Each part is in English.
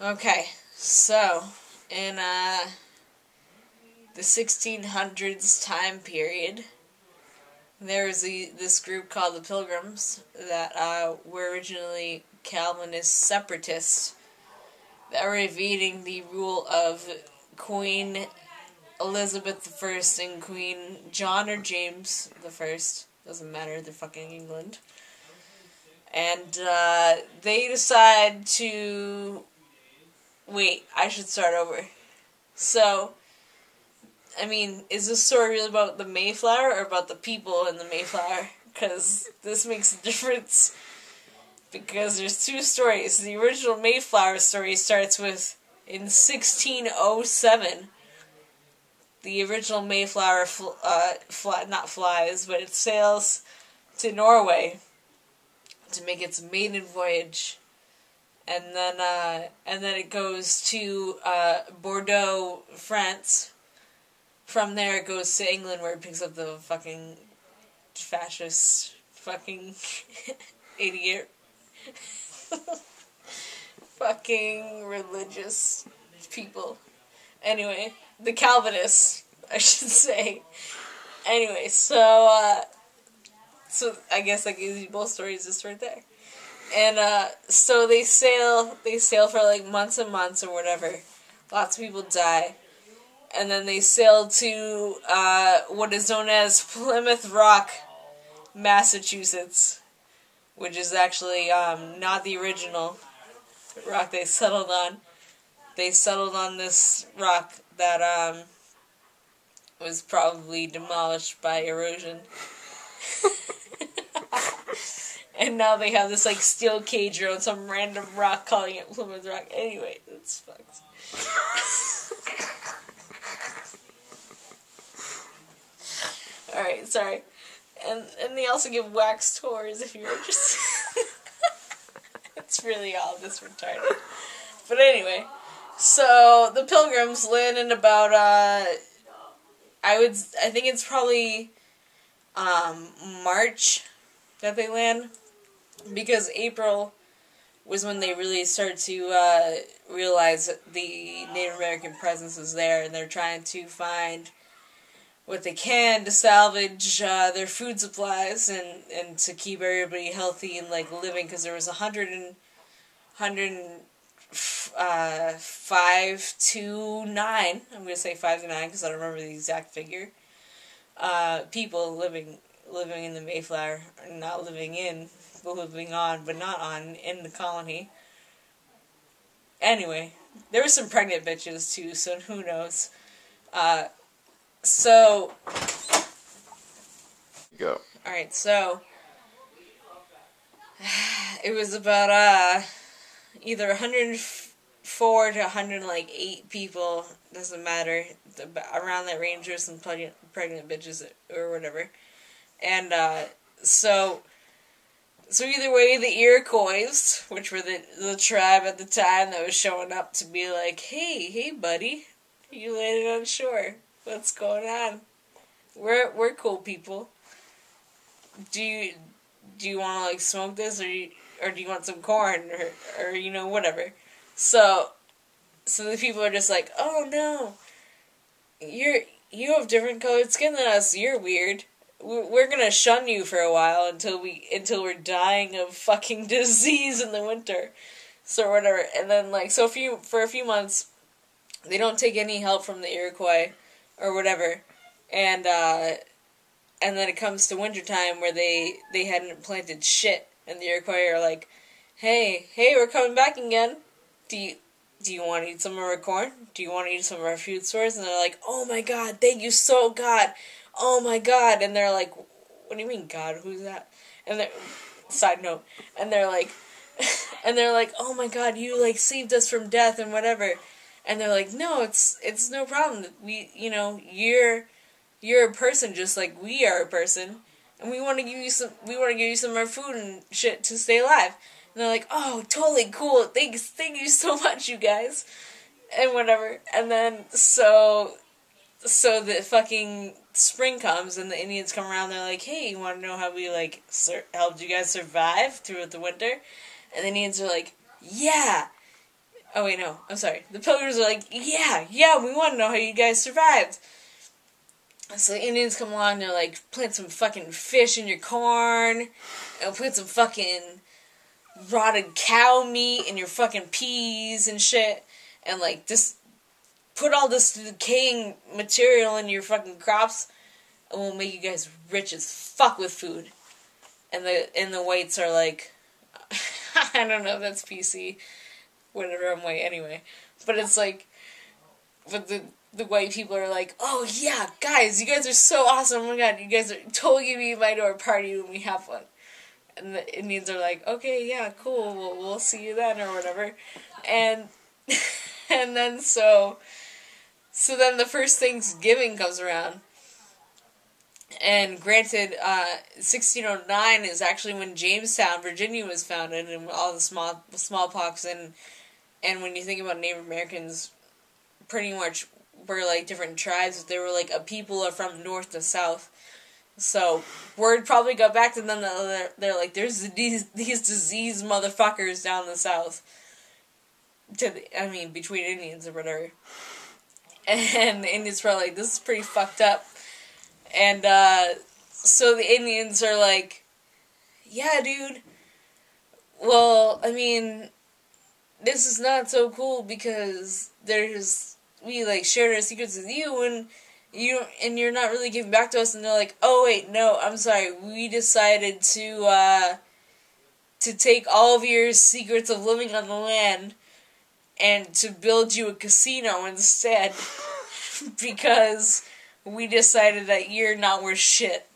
Okay, so in uh, the 1600s time period, there was a, this group called the Pilgrims that uh, were originally Calvinist separatists that were evading the rule of Queen Elizabeth I and Queen John or James the First. Doesn't matter, they're fucking England. And uh, they decide to. Wait, I should start over. So, I mean, is this story really about the Mayflower or about the people in the Mayflower? Because this makes a difference. Because there's two stories. The original Mayflower story starts with in 1607 the original Mayflower fl- uh, fly, not flies, but it sails to Norway to make its maiden voyage, and then uh, and then it goes to uh, Bordeaux, France. From there, it goes to England, where it picks up the fucking fascist fucking idiot, fucking religious people. Anyway the Calvinists, I should say. Anyway, so uh, so I guess that gives you both stories just right there. And uh, so they sail, they sail for like months and months or whatever. Lots of people die, and then they sail to uh, what is known as Plymouth Rock, Massachusetts, which is actually um, not the original rock they settled on. They settled on this rock that um, was probably demolished by erosion. and now they have this like steel cage on some random rock calling it Plymouth Rock. Anyway, it's fucked. Alright, sorry. And and they also give wax tours if you're interested. it's really all this retarded. But anyway. So the pilgrims land in about uh I would I think it's probably um March that they land because April was when they really start to uh, realize the Native American presence is there and they're trying to find what they can to salvage uh, their food supplies and, and to keep everybody healthy and like living because there was a hundred and hundred uh, five to nine. I'm gonna say five to nine because I don't remember the exact figure. Uh, people living living in the Mayflower, not living in, living on, but not on in the colony. Anyway, there were some pregnant bitches too, so who knows? Uh, so. Go. All right, so it was about uh either 104 to 108 people, doesn't matter, around that range, there's some pregnant, pregnant bitches or whatever. And uh, so, so either way, the Iroquois, which were the, the tribe at the time that was showing up to be like, hey, hey, buddy, you landed on shore. What's going on? We're we're cool people. Do you do you want to like smoke this or you, or do you want some corn or or you know whatever. So so the people are just like, "Oh no. You're you have different colored skin than us. You're weird. We're to shun you for a while until we until we're dying of fucking disease in the winter." So whatever. And then like so a few for a few months they don't take any help from the Iroquois or whatever. And uh and then it comes to wintertime where they they hadn't planted shit and the Iroquois are like, "Hey, hey, we're coming back again. Do you do you want to eat some of our corn? Do you want to eat some of our food stores?" And they're like, "Oh my God, thank you so God, oh my God!" And they're like, "What do you mean God? Who's that?" And they side note, and they're like, and they're like, "Oh my God, you like saved us from death and whatever." And they're like, "No, it's it's no problem. We, you know, you're." You're a person just like we are a person and we want to give you some we want to give you some more food and shit to stay alive and they're like oh totally cool thanks thank you so much you guys and whatever and then so so the fucking spring comes and the indians come around they're like hey you want to know how we like sur- helped you guys survive throughout the winter and the indians are like yeah Oh wait, no. I'm sorry. The pilgrims are like, yeah, yeah, we want to know how you guys survived. So the Indians come along, they're like, plant some fucking fish in your corn, and put some fucking rotted cow meat in your fucking peas and shit, and like just put all this decaying material in your fucking crops, and we'll make you guys rich as fuck with food. And the and the whites are like, I don't know, that's PC, whatever I'm white anyway, but it's like, but the the white people are like, oh yeah, guys, you guys are so awesome. Oh my god, you guys are totally be invited to our party when we have one. And the Indians are like, okay, yeah, cool, we'll, we'll see you then or whatever. And and then so so then the first Thanksgiving comes around. And granted, uh, 1609 is actually when Jamestown, Virginia, was founded, and all the small smallpox and and when you think about Native Americans, pretty much were like different tribes. They were like a people from north to south. So word probably got back to them that they're, they're like, there's these these disease motherfuckers down the south. To the, I mean, between Indians or whatever. And the Indians were like, this is pretty fucked up. And uh, so the Indians are like, yeah, dude. Well, I mean, this is not so cool because there's we like shared our secrets with you and you and you're not really giving back to us and they're like oh wait no i'm sorry we decided to uh to take all of your secrets of living on the land and to build you a casino instead because we decided that you're not worth shit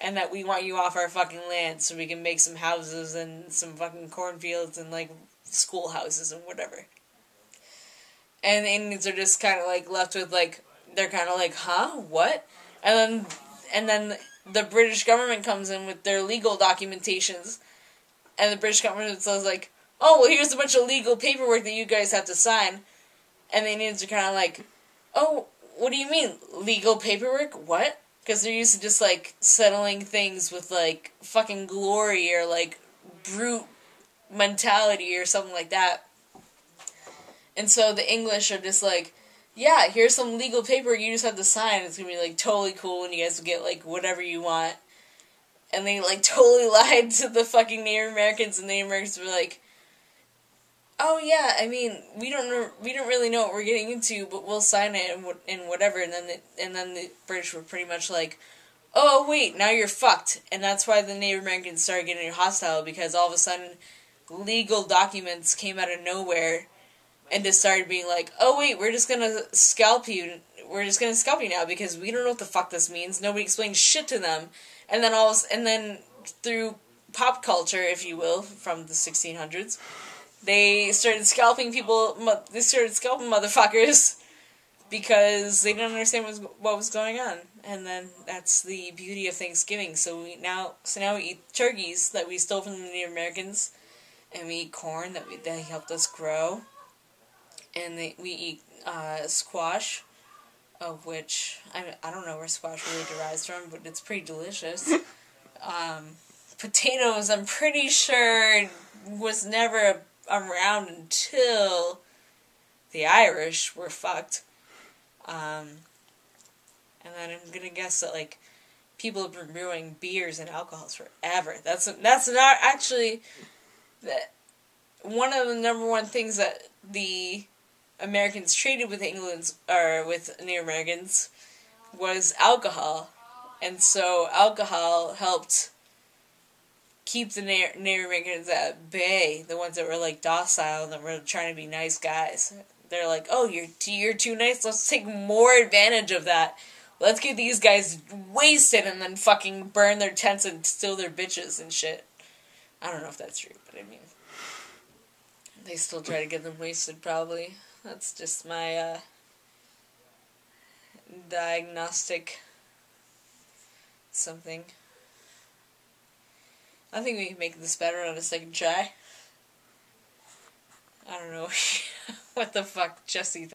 and that we want you off our fucking land so we can make some houses and some fucking cornfields and like schoolhouses and whatever and the Indians are just kind of like left with like they're kind of like, huh, what? And then and then the British government comes in with their legal documentations, and the British government says like, oh well, here's a bunch of legal paperwork that you guys have to sign, and the Indians are kind of like, oh, what do you mean legal paperwork? What? Because they're used to just like settling things with like fucking glory or like brute mentality or something like that. And so the English are just like, yeah, here's some legal paper you just have to sign. It's gonna be like totally cool, and you guys will get like whatever you want. And they like totally lied to the fucking Native Americans, and the Native Americans were like, "Oh yeah, I mean, we don't know, we don't really know what we're getting into, but we'll sign it and, and whatever." And then the, and then the British were pretty much like, "Oh wait, now you're fucked," and that's why the Native Americans started getting hostile because all of a sudden, legal documents came out of nowhere and just started being like, "Oh wait, we're just gonna scalp you. We're just gonna scalp you now because we don't know what the fuck this means. Nobody explains shit to them." And then all, and then through pop culture, if you will, from the 1600s, they started scalping people. They started scalping motherfuckers because they didn't understand what was, what was going on. And then that's the beauty of Thanksgiving. So we now, so now we eat turkeys that we stole from the Native Americans, and we eat corn that we, they helped us grow and they, we eat uh, squash, of which I, I don't know where squash really derives from, but it's pretty delicious. um, potatoes, I'm pretty sure, was never around until the Irish were fucked. Um, and then I'm gonna guess that like people have been brewing beers and alcohols forever. That's that's not actually that one of the number one things that the Americans traded with England's or with Native Americans was alcohol, and so alcohol helped keep the Native Americans at bay. The ones that were like docile that were trying to be nice guys. They're like, oh, you're you're too nice. Let's take more advantage of that. Let's get these guys wasted and then fucking burn their tents and steal their bitches and shit. I don't know if that's true, but I mean, they still try to get them wasted probably. That's just my uh, diagnostic something. I think we can make this better on a second try. I don't know what the fuck Jesse